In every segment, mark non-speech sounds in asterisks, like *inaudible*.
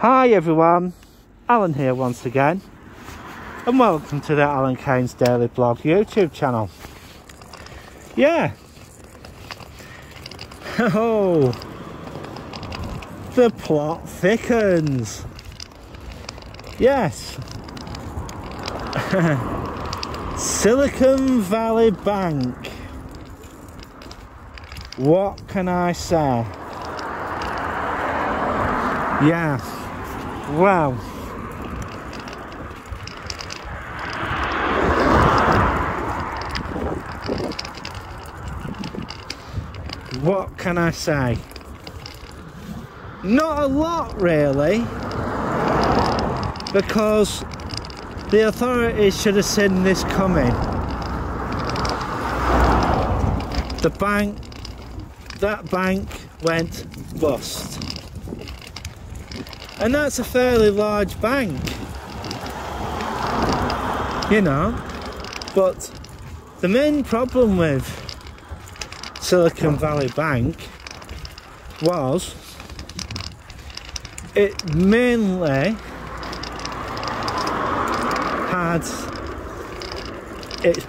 Hi everyone, Allan here once again, and welcome to the Allan Cain's Daily Blog YouTube channel. Yeah. *laughs* Oh, the plot thickens. Yes. *laughs* Silicon Valley Bank. What can I say? Yeah. Wow. What can I say? Not a lot really because the authorities should have seen this coming. The bank, that bank went bust. And that's a fairly large bank. You know, but the main problem with Silicon Valley Bank was it mainly had its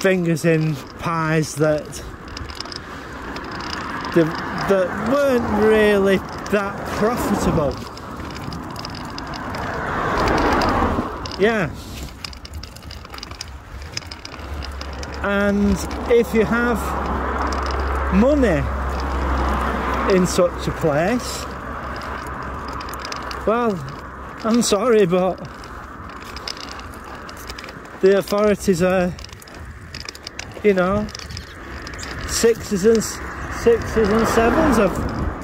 fingers in pies that that weren't really that profitable. Yeah. And if you have money in such a place, well, I'm sorry, but the authorities are, you know, sixes and sixes and sevens of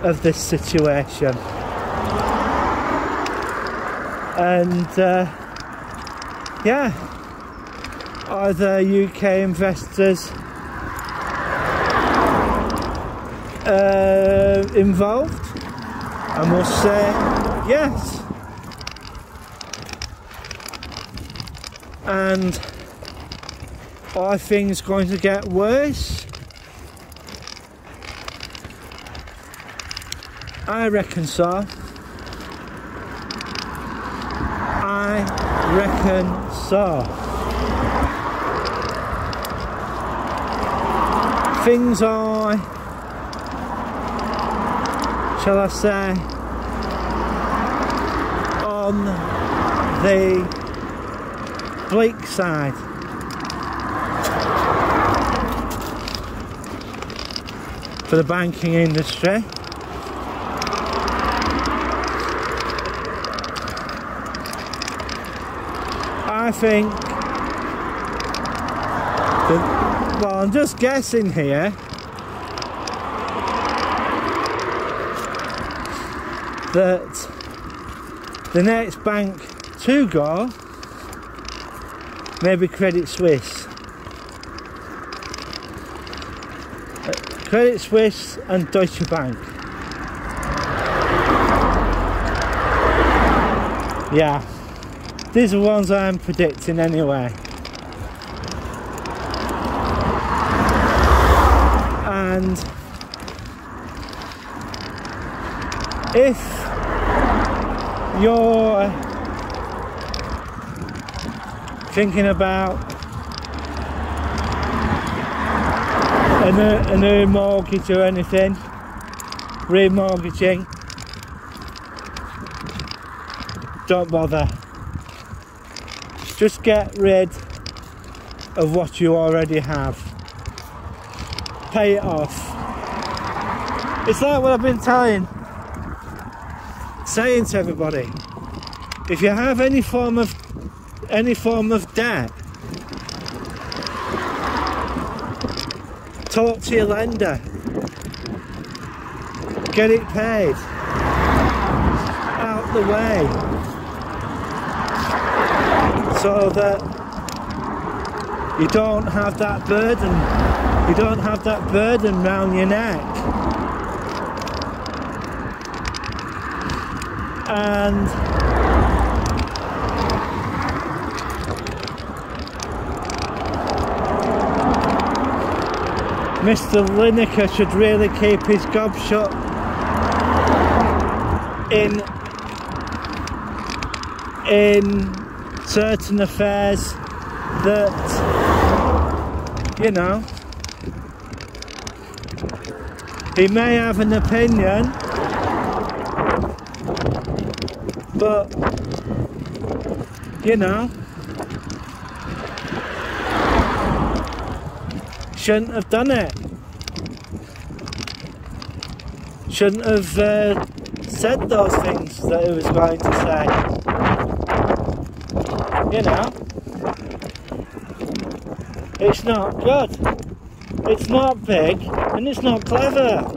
of this situation, and. Uh, yeah, either UK investors uh, involved? I must say yes. And are things going to get worse? I reckon so. I reckon so, things are, shall I say, on the bleak side. For the banking industry. I think that, well, I'm just guessing here. That the next bank to go may be Credit Suisse. Uh, Credit Suisse and Deutsche Bank. Yeah. These are ones I'm predicting anyway. And if you're uh, thinking about a new, a new mortgage or anything, remortgaging, don't bother. Just get rid of what you already have. Pay it off. It's like what I've been telling, saying to everybody. If you have any form of any form of debt, talk to your lender. Get it paid. Out the way so that you don't have that burden you don't have that burden round your neck and Mr. Lineker should really keep his gob shut in in certain affairs that, you know, he may have an opinion, but, you know, shouldn't have done it. Shouldn't have uh, said those things that he was going to say. You know, it's not good. It's not big and it's not clever.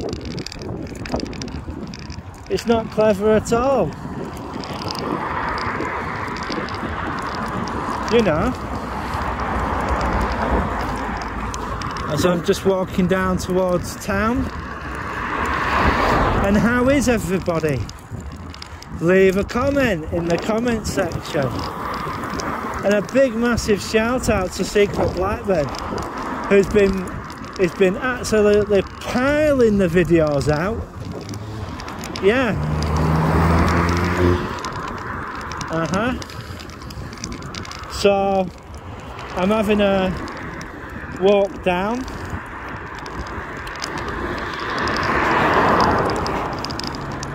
It's not clever at all. You know. As I'm just walking down towards town. And how is everybody? Leave a comment in the comment section. And a big massive shout out to Secret Blackburn, who's been has been absolutely piling the videos out. Yeah. Uh-huh. So I'm having a walk down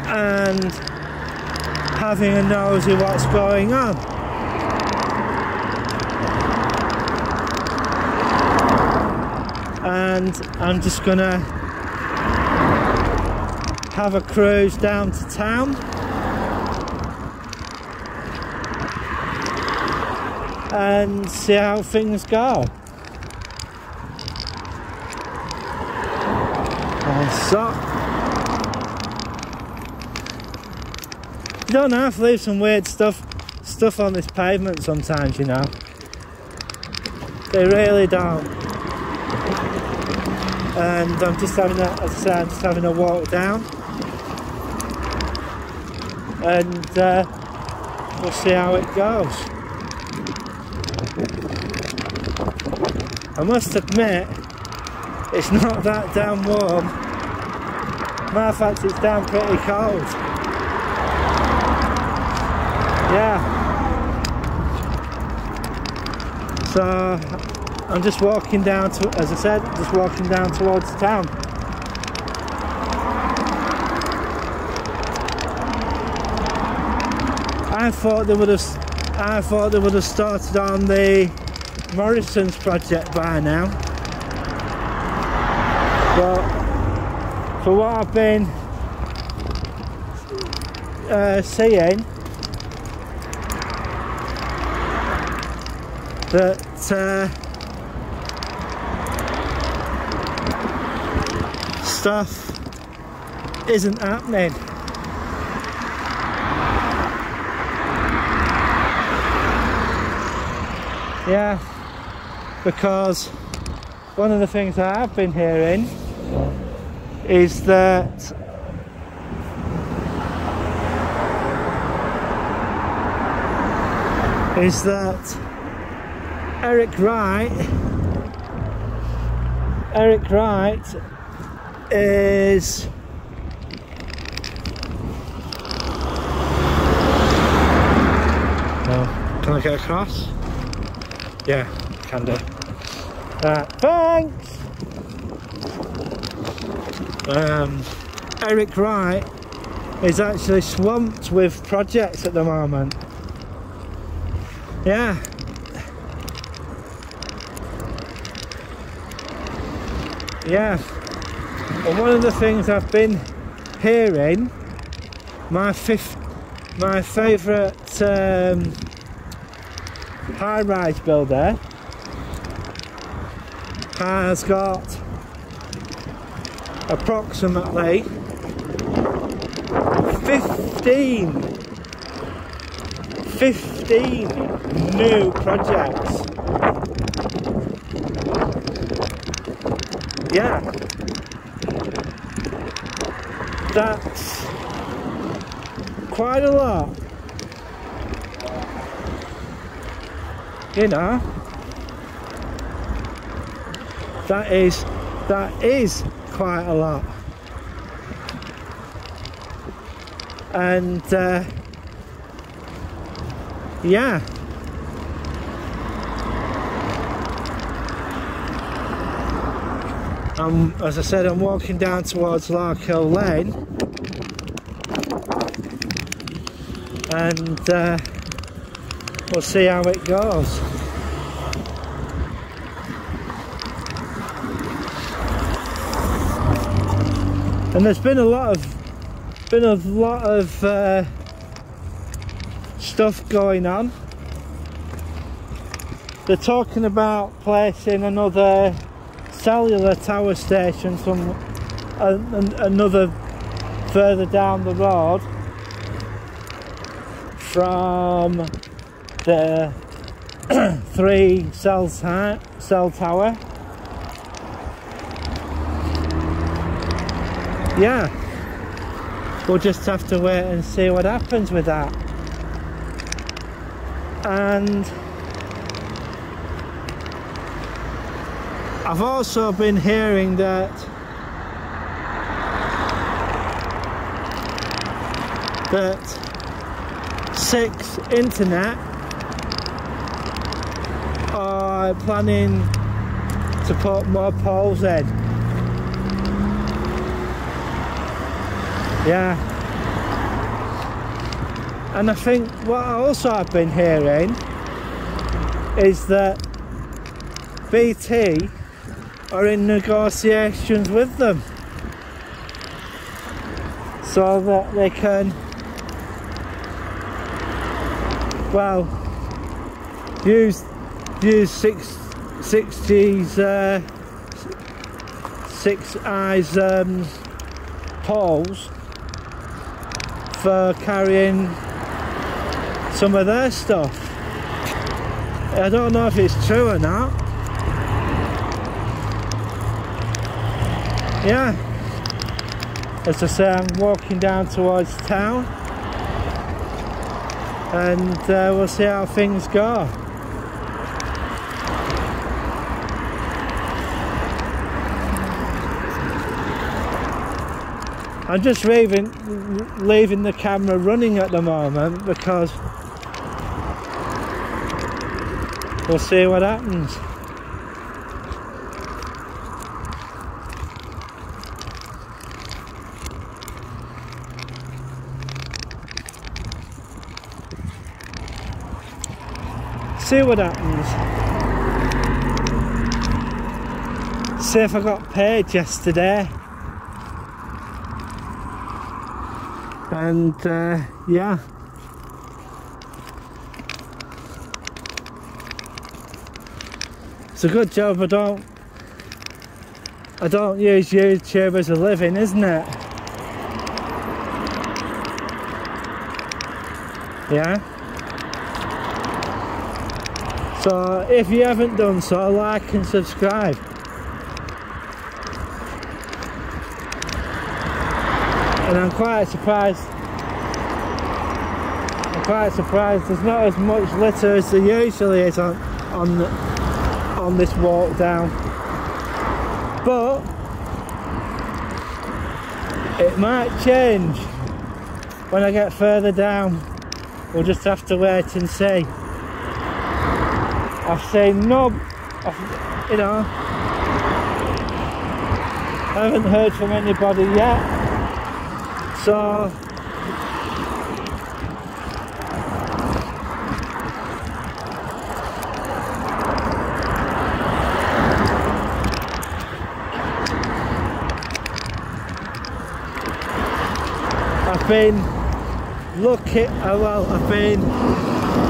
and having a nose nosy what's going on. And I'm just gonna have a cruise down to town. And see how things go. And so You don't have to leave some weird stuff stuff on this pavement sometimes, you know. They really don't. And I'm just having a, as I I'm just having a walk down. And uh, we'll see how it goes. I must admit, it's not that damn warm. Matter of fact, it's damn pretty cold. Yeah. So I'm just walking down to, as I said, just walking down towards town. I thought they would have, I thought they would have started on the Morrison's project by now. But for what I've been uh, seeing, that uh, stuff isn't happening. Yeah, because one of the things I have been hearing is that is that Eric Wright Eric Wright is can I get across? Yeah, can do. Uh, thanks! Um, Eric Wright is actually swamped with projects at the moment. Yeah, yeah and one of the things I've been hearing my fifth my favourite um, high-rise builder has got approximately 15 15 new projects. Yeah, that's quite a lot. You know, that is that is quite a lot, and uh, yeah. As I said, I'm walking down towards Larkhill Lane. And uh, we'll see how it goes. And there's been a lot of been a lot of uh, stuff going on. They're talking about placing another cellular tower station from another further down the road from the *clears throat* three cell, cell tower. Yeah, we'll just have to wait and see what happens with that. And I've also been hearing that that six internet are planning to put more poles in. Yeah. And I think what I also I've been hearing is that BT are in negotiations with them so that they can well use use six six uh, six eyes um, poles for carrying some of their stuff. I don't know if it's true or not yeah. As I say I'm walking down towards town. And uh, we'll see how things go. I'm just leaving leaving the camera running at the moment because we'll see what happens see what happens. See if I got paid yesterday. And uh, yeah. It's a good job I don't I don't use YouTube as a living, isn't it? Yeah. So if you haven't done so, like and subscribe. And I'm quite surprised. I'm quite surprised there's not as much litter as there usually is on on on this walk down. But it might change when I get further down. We'll just have to wait and see. I've seen no, I've, you know, haven't heard from anybody yet. So, I've been looking, uh, well, I've been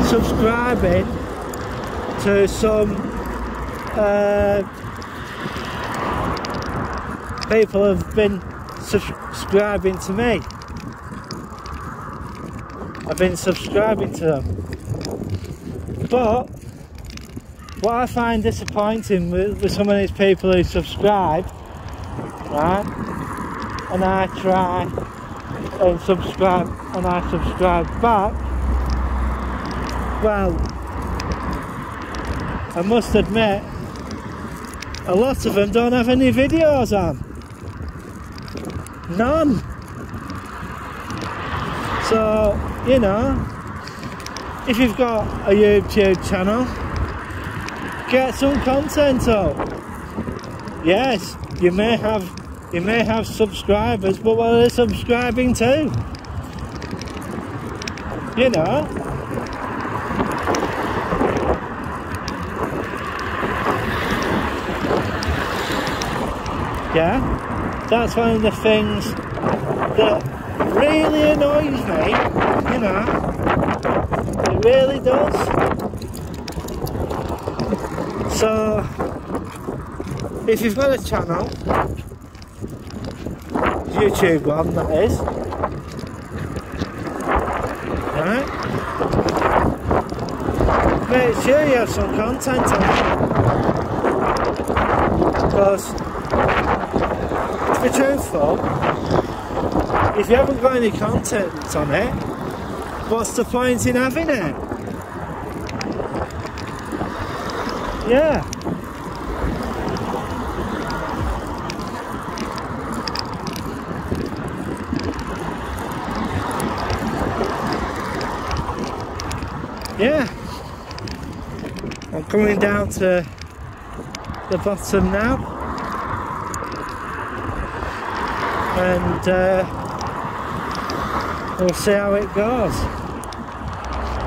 subscribing to some uh, people have been subscribing to me. I've been subscribing to them. But what I find disappointing with, with some of these people who subscribe, right, and I try and subscribe and I subscribe back, well, I must admit, a lot of them don't have any videos on. None. So, you know, if you've got a YouTube channel, get some content up. Yes, you may have you may have subscribers, but what are they subscribing to? You know. Yeah, that's one of the things that really annoys me, you know. It really does. So, if you've got a channel, YouTube one that is, right? Make sure you have some content on it. Because, be truthful, if you haven't got any content on it, what's the point in having it? Yeah. Yeah. I'm coming down to the bottom now. And uh, we'll see how it goes.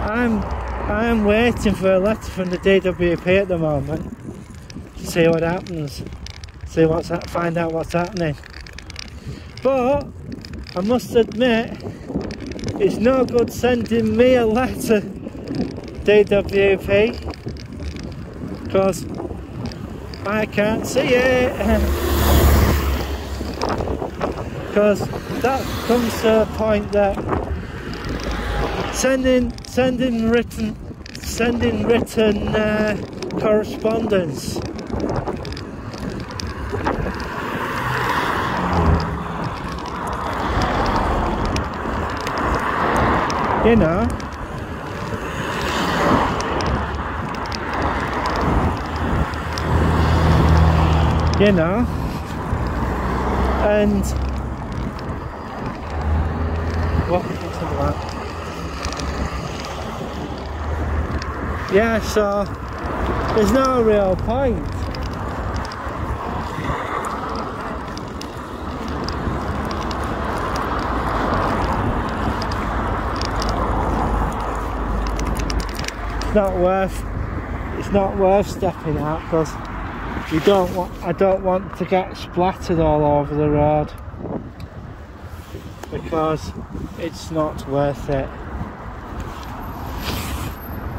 I'm I'm waiting for a letter from the DWP at the moment to see what happens. See what's find out what's happening. But I must admit it's no good sending me a letter DWP because I can't see it *laughs* because that comes to a point that sending sending written sending written uh, correspondence. You know? You know? And what what's that yeah so there's no real point. It's not worth it's not worth stepping out because you don't want I don't want to get splattered all over the road. Because it's not worth it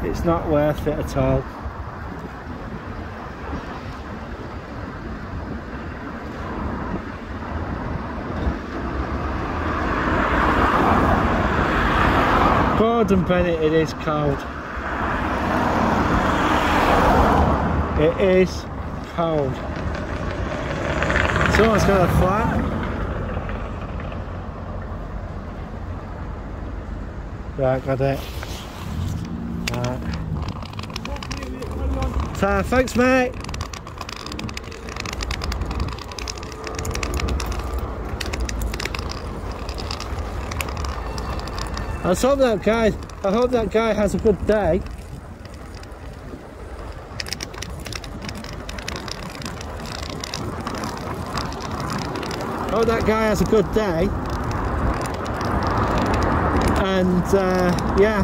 it's not worth it at all Gordon Bennett it is cold it is cold. Someone's got a flat. Right, got it. Thanks mate. I hope that guy I hope that guy has a good day. hope that guy has a good day and uh, yeah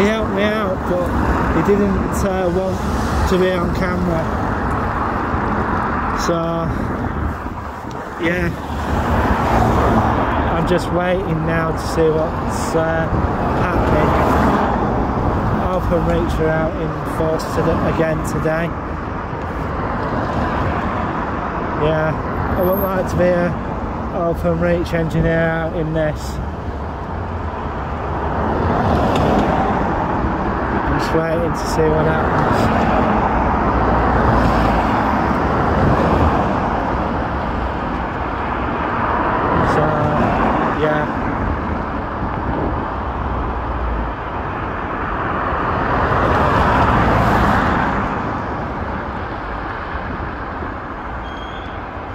he helped me out but he didn't uh, want to be on camera. So yeah. I'm just waiting now to see what's uh, happening. Openreach are out in force to again today. Yeah, I would like to be a Openreach engineer out in this. Just waiting to see what happens.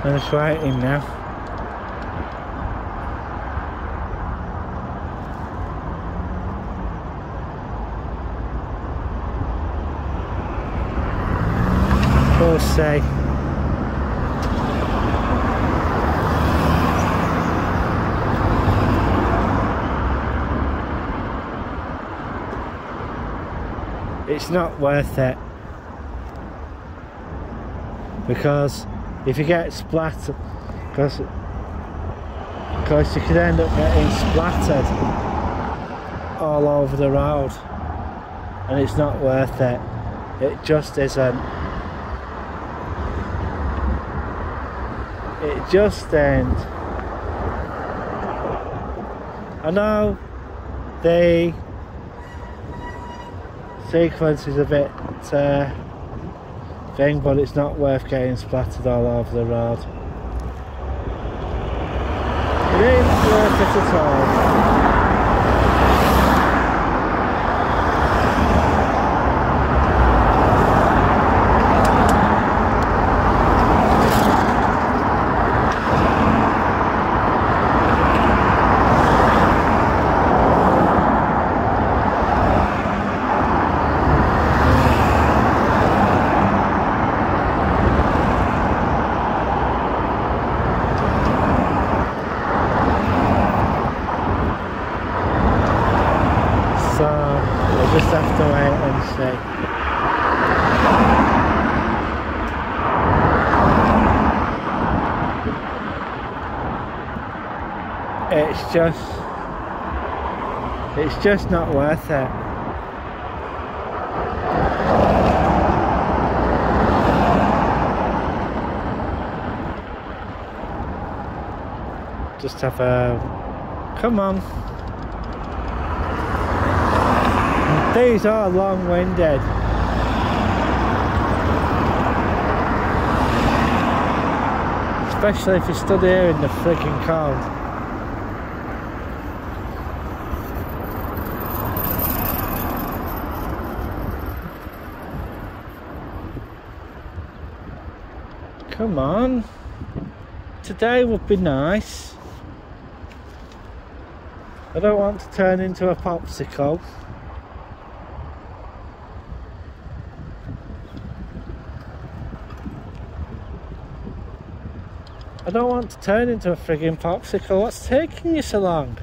I'm just waiting now. We'll. It's not worth it. Because if you get splattered because because you could end up getting splattered all over the road. And it's not worth it. It just isn't it just ain't I know the sequence is a bit uh, thing but it's not worth getting splattered all over the road. It ain't worth it at all it's just it's just not worth it. Just have a come on these are long-winded especially if you stood here in the freaking cold Come on. Today would be nice. I don't want to turn into a popsicle. I don't want to turn into a frigging popsicle. What's taking you so long?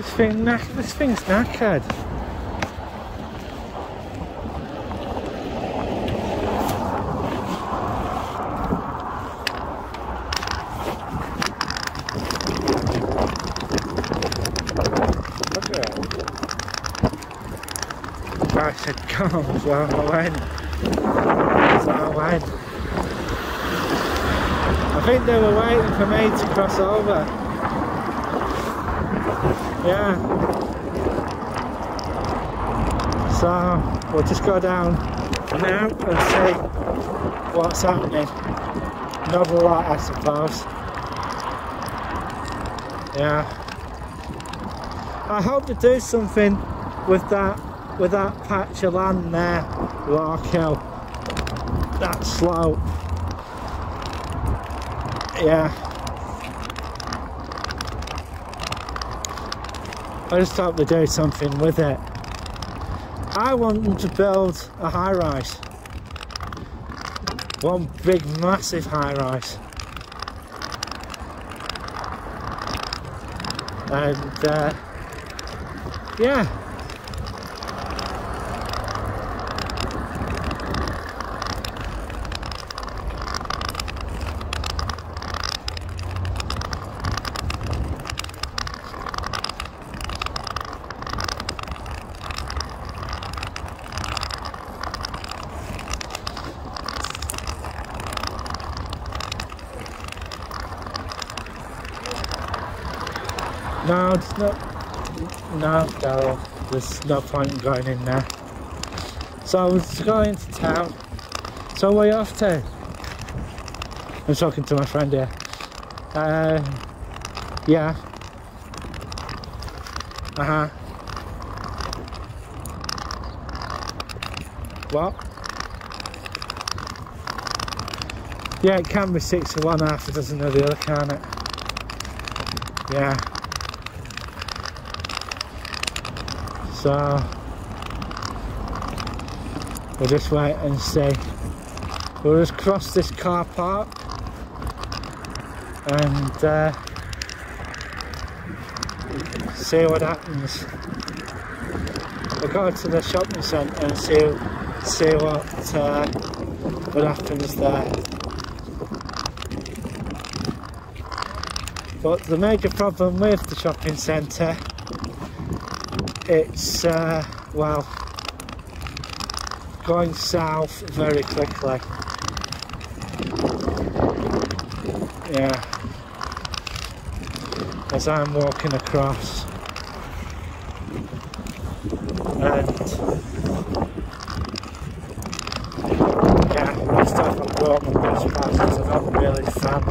This thing, this thing's knackered. Look at it. I said come, so I went. So I went. I think they were waiting for me to cross over. Yeah. So we'll just go down now and see what's happening. Not a lot I suppose. Yeah. I hope to do something with that with that patch of land there, Lark Hill. That slope. Yeah. I just hope they do something with it. I want them to build a high rise. One big massive high rise. And uh, yeah. No, it's not. No, no, there's no point in going in there. So I was going to town. So where are you off to? I'm talking to my friend here. Uh, yeah. Uh huh. What? Yeah, it can be six of one, half a dozen of the other, can't it? Yeah. So we'll just wait and see. We'll just cross this car park and uh, see what happens. We'll go to the shopping centre and see see what uh, what happens there. But the major problem with the shopping centre it's uh, well going south very quickly. Yeah. As I'm walking across. And yeah next time I go on bus passes I don't really fan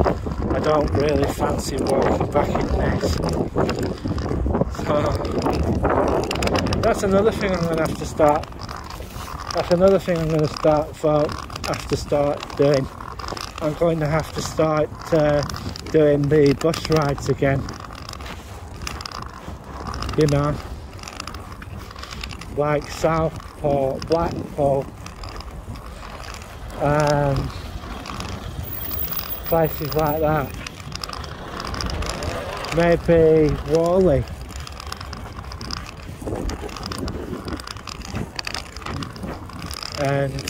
I don't really fancy walking back in this. So that's another thing I'm going to have to start that's another thing I'm going to start for have to start doing. I'm going to have to start uh, doing the bus rides again. You know? Like Southport, Blackpool um, places like that. Maybe Whalley and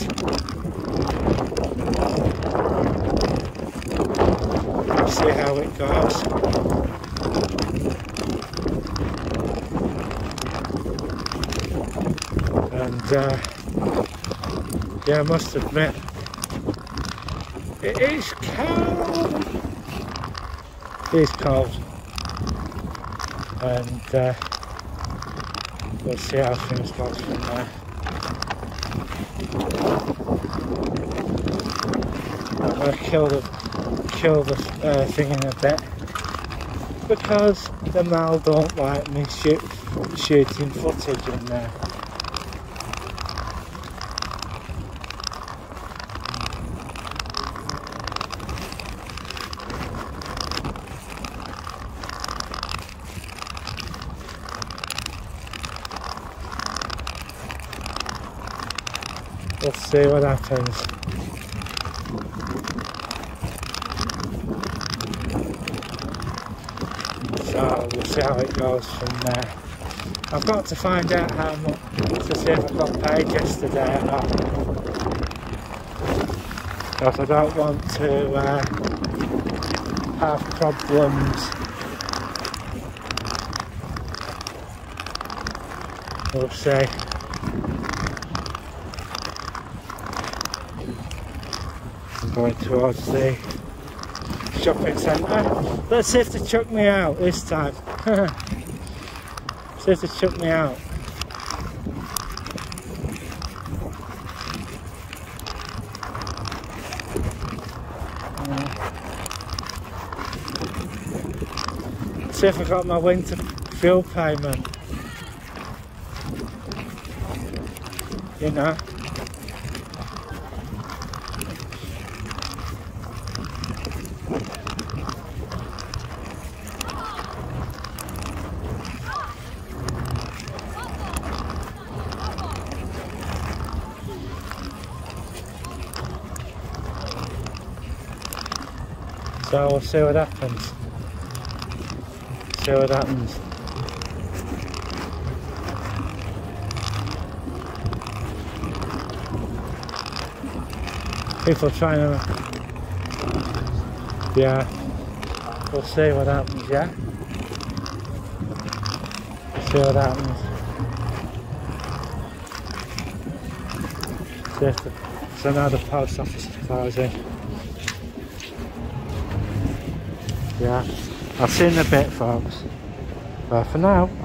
see how it goes. And uh, yeah, I must admit, it is cold. It is cold, and uh, we'll see how things go from there. Going to kill the, kill the uh, thing in a bit because the mal don't like me shoot, shooting footage in there. Let's see what happens. So we'll see how it goes from there. I've got to find out how much to see if I got paid yesterday or not. Because I don't want to uh, have problems. We'll see. I'm going towards the shopping centre. Let's see if they chuck me out this time. See if they chuck me out. See if I got my winter fuel payment. You know. So we'll see what happens. See what happens. People trying to Yeah. We'll see what happens, yeah? See what happens. Now the post office closing. Yeah, I'll see you in a bit folks. Bye for now.